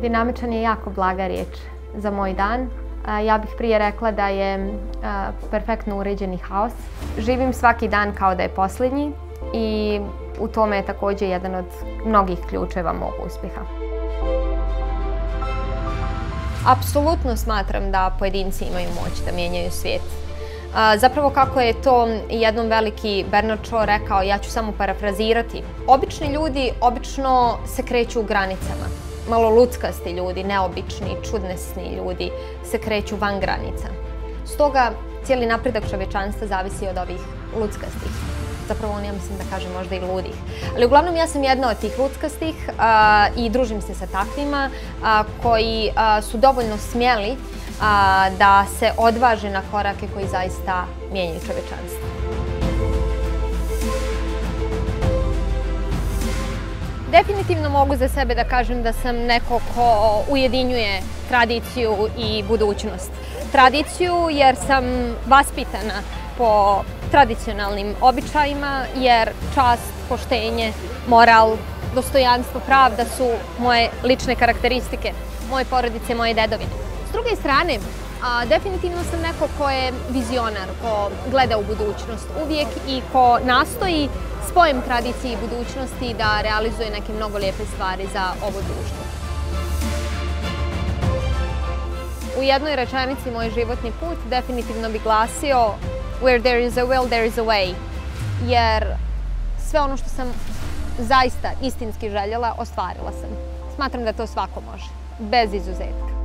Dinamičan je jako blaga riječ za moj dan. Ja bih prije rekla da je perfektno uređeni haos. Živim svaki dan kao da je posljednji i u tome je također jedan od mnogih ključeva mog uspjeha. Apsolutno smatram da pojedinci imaju moć da mijenjaju svijet. Zapravo kako je to jednom veliki Bernard Shaw rekao, ja ću samo parafrazirati. Obični ljudi obično se kreću u granicama malo luckasti ljudi, neobični, čudnesni ljudi se kreću van granica. Stoga cijeli napredak čovječanstva zavisi od ovih luckastih. Zapravo on ja mislim da kažem možda i ludih. Ali uglavnom ja sam jedna od tih luckastih i družim se sa takvima koji su dovoljno smjeli da se odvaže na korake koji zaista mijenjaju čovječanstvo. Definitivno mogu za sebe da kažem da sam neko ko ujedinjuje tradiciju i budućnost. Tradiciju jer sam vaspitana po tradicionalnim običajima jer čast, poštenje, moral, dostojanstvo, pravda su moje lične karakteristike, moje porodice, moje dedovine. S druge strane, definitivno sam neko ko je vizionar, ko gleda u budućnost uvijek i ko nastoji spojem tradicije i budućnosti da realizuje neke mnogo lijepe stvari za ovo društvo. U jednoj rečenici moj životni put definitivno bi glasio Where there is a will, there is a way. Jer sve ono što sam zaista istinski željela, ostvarila sam. Smatram da to svako može, bez izuzetka.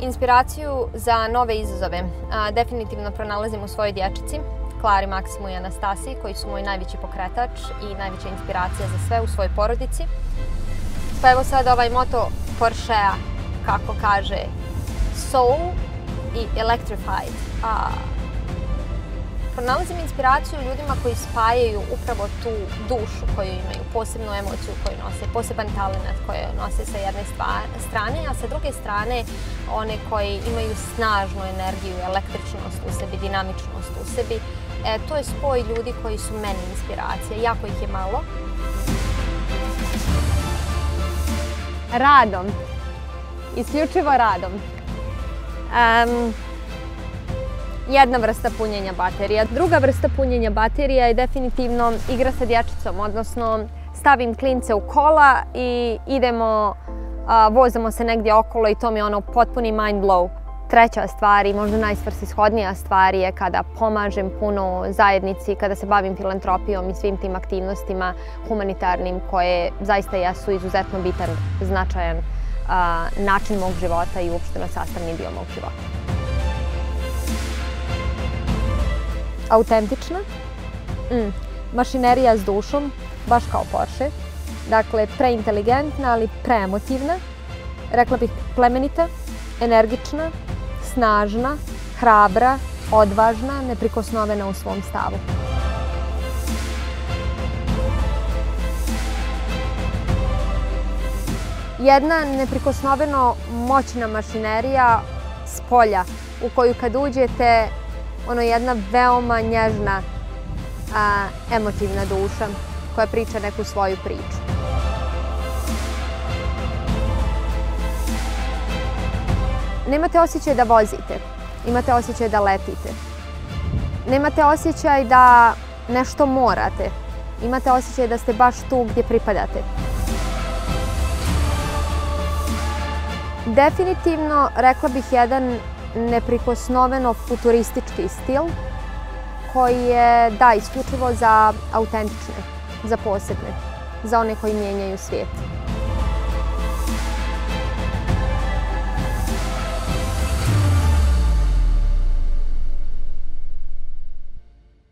Inspiraciju za nove izazove definitivno pronalazim u svojoj dječici, Klari, Maksimu i Anastasiji, koji su moj najveći pokretač i najveća inspiracija za sve u svojoj porodici. Pa evo sad ovaj moto Porschea, kako kaže, soul i electrified. Pronalazim inspiraciju ljudima koji spajaju upravo tu dušu koju imaju, posebnu emociju koju nose, poseban talent koju nose sa jedne strane, a sa druge strane one koji imaju snažnu energiju, električnost u sebi, dinamičnost u sebi. E, to je spoj ljudi koji su meni inspiracija, jako ih je malo. Radom. Isključivo radom jedna vrsta punjenja baterija. Druga vrsta punjenja baterija je definitivno igra sa dječicom, odnosno stavim klince u kola i idemo, vozamo se negdje okolo i to mi je ono potpuni mind blow. Treća stvar i možda najsvrsishodnija stvar je kada pomažem puno zajednici, kada se bavim filantropijom i svim tim aktivnostima humanitarnim koje zaista jesu izuzetno bitan, značajan način mog života i uopšteno sastavni dio mog života. Autentična, mm. mašinerija s dušom, baš kao Porsche. Dakle, preinteligentna, ali preemotivna. Rekla bih plemenita, energična, snažna, hrabra, odvažna, neprikosnovena u svom stavu. Jedna neprikosnoveno moćna mašinerija s polja u koju kad uđete ono jedna veoma nježna, emotivna duša koja priča neku svoju priču. Nemate osjećaj da vozite, imate osjećaj da letite. Nemate osjećaj da nešto morate, imate osjećaj da ste baš tu gdje pripadate. Definitivno, rekla bih, jedan neprikosnoveno futuristički stil koji je, da, isključivo za autentične, za posebne, za one koji mijenjaju svijet.